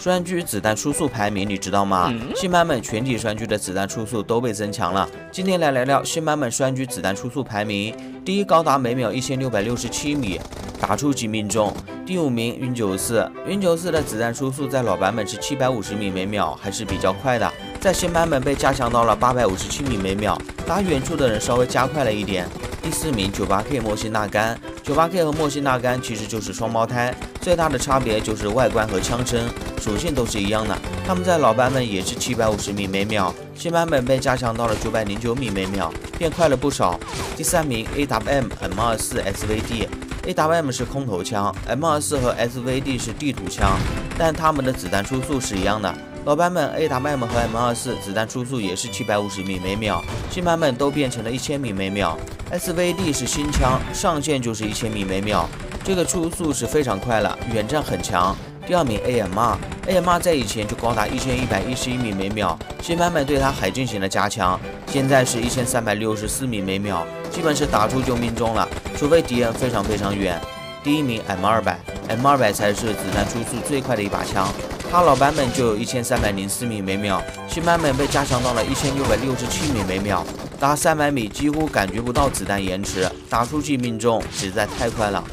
栓狙子弹初速排名你知道吗？新版本全体栓狙的子弹初速都被增强了。今天来聊聊新版本栓狙子弹初速排名，第一高达每秒一千六百六十七米，打出即命中。第五名云九四，云九四的子弹初速在老版本是七百五十米每秒，还是比较快的，在新版本被加强到了八百五十七米每秒，打远处的人稍微加快了一点。第四名九八 K 莫辛纳甘，九八 K 和莫辛纳甘其实就是双胞胎，最大的差别就是外观和枪声，属性都是一样的。他们在老版本也是七百五十米每秒，新版本被加强到了九百零九米每秒，变快了不少。第三名 AWM M 二四 SVD，AWM 是空投枪，M 二四和 SVD 是地图枪，但它们的子弹初速是一样的。老版本 AWM 和 M 二四子弹初速也是七百五十米每秒，新版本都变成了一千米每秒。SVD 是新枪，上限就是一千米每秒，这个初速是非常快了，远战很强。第二名 AMR，AMR 在以前就高达一千一百一十一米每秒，新版本对它还进行了加强，现在是一千三百六十四米每秒，基本是打出就命中了，除非敌人非常非常远。第一名 M 二百，M 二百才是子弹初速最快的一把枪。它老版本就有一千三百零四米每秒，新版本被加强到了一千六百六十七米每秒，打三百米几乎感觉不到子弹延迟，打出去命中实在太快了。